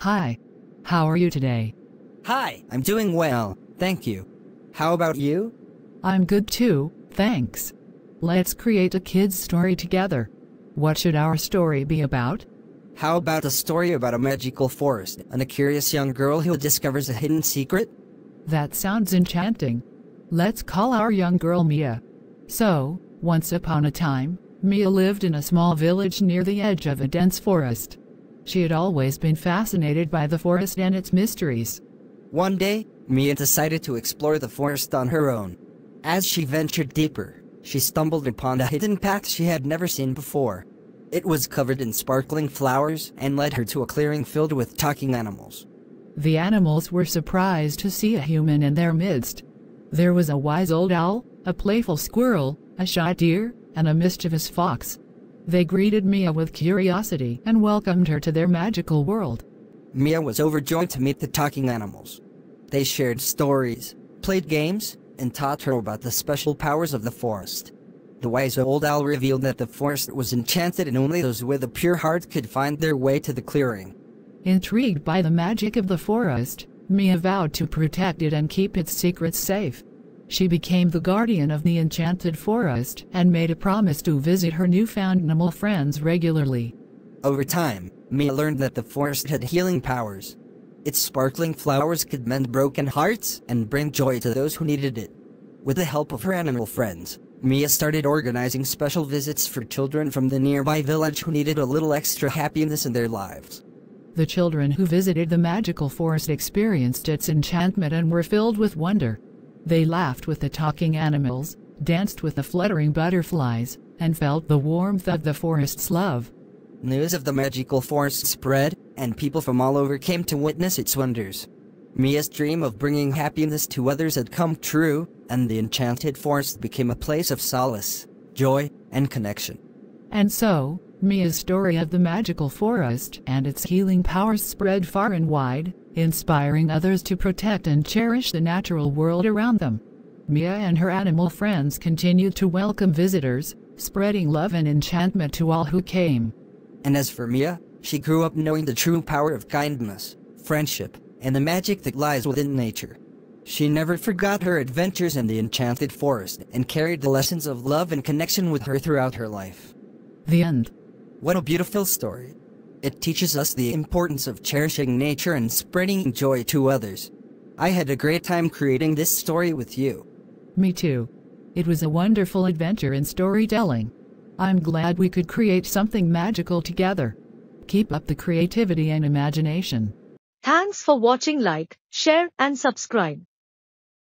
Hi. How are you today? Hi, I'm doing well, thank you. How about you? I'm good too, thanks. Let's create a kid's story together. What should our story be about? How about a story about a magical forest and a curious young girl who discovers a hidden secret? That sounds enchanting. Let's call our young girl Mia. So, once upon a time, Mia lived in a small village near the edge of a dense forest. She had always been fascinated by the forest and its mysteries. One day, Mia decided to explore the forest on her own. As she ventured deeper, she stumbled upon a hidden path she had never seen before. It was covered in sparkling flowers and led her to a clearing filled with talking animals. The animals were surprised to see a human in their midst. There was a wise old owl, a playful squirrel, a shy deer, and a mischievous fox. They greeted Mia with curiosity and welcomed her to their magical world. Mia was overjoyed to meet the talking animals. They shared stories, played games, and taught her about the special powers of the forest. The wise old owl revealed that the forest was enchanted and only those with a pure heart could find their way to the clearing. Intrigued by the magic of the forest, Mia vowed to protect it and keep its secrets safe. She became the guardian of the enchanted forest and made a promise to visit her newfound animal friends regularly. Over time, Mia learned that the forest had healing powers. Its sparkling flowers could mend broken hearts and bring joy to those who needed it. With the help of her animal friends, Mia started organizing special visits for children from the nearby village who needed a little extra happiness in their lives. The children who visited the magical forest experienced its enchantment and were filled with wonder. They laughed with the talking animals, danced with the fluttering butterflies, and felt the warmth of the forest's love. News of the magical forest spread, and people from all over came to witness its wonders. Mia's dream of bringing happiness to others had come true, and the enchanted forest became a place of solace, joy, and connection. And so, Mia's story of the magical forest and its healing powers spread far and wide, inspiring others to protect and cherish the natural world around them. Mia and her animal friends continued to welcome visitors, spreading love and enchantment to all who came. And as for Mia, she grew up knowing the true power of kindness, friendship, and the magic that lies within nature. She never forgot her adventures in the enchanted forest and carried the lessons of love and connection with her throughout her life. The end. What a beautiful story. It teaches us the importance of cherishing nature and spreading joy to others. I had a great time creating this story with you. Me too. It was a wonderful adventure in storytelling. I'm glad we could create something magical together. Keep up the creativity and imagination. Thanks for watching like, share and subscribe.